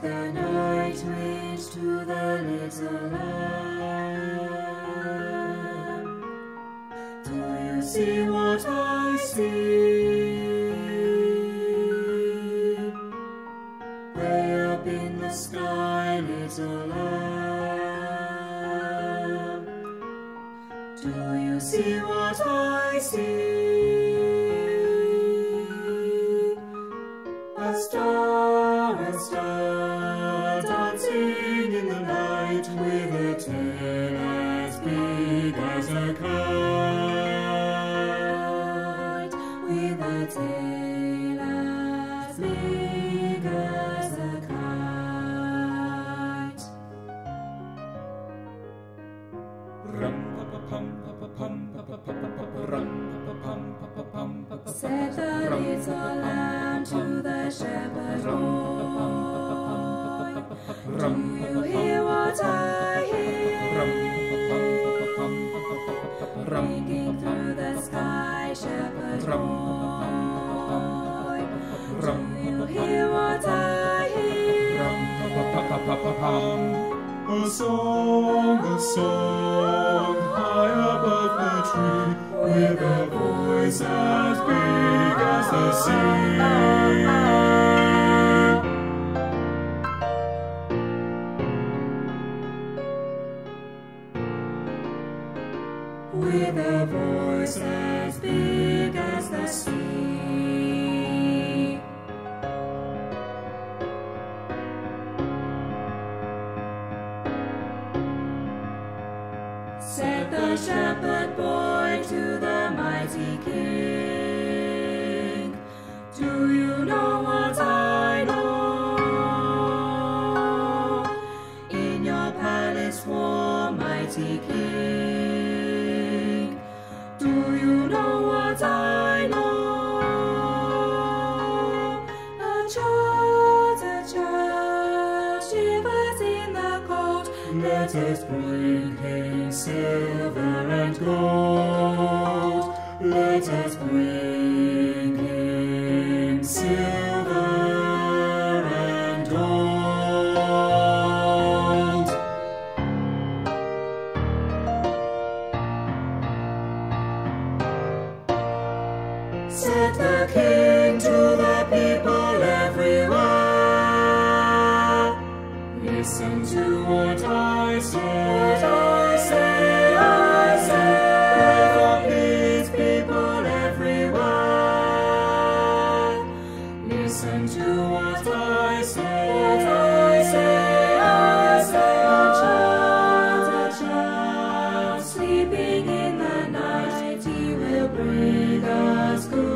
the night wind to the little lamb. Do you see what I see? Way up in the sky, little lamb. Do you see what I see? Said the little lamb to the shepherd boy. Do you Ringing through the sky, shepherd boy. Do you hear what I hear? A song, a song, high above the tree, with a voice as big as the sea. With a voice as big as the sea. Said the shepherd boy to the mighty king, Let us bring him silver and gold. Let us bring him silver and gold. Said the king. sleeping in the night, he will bring us good.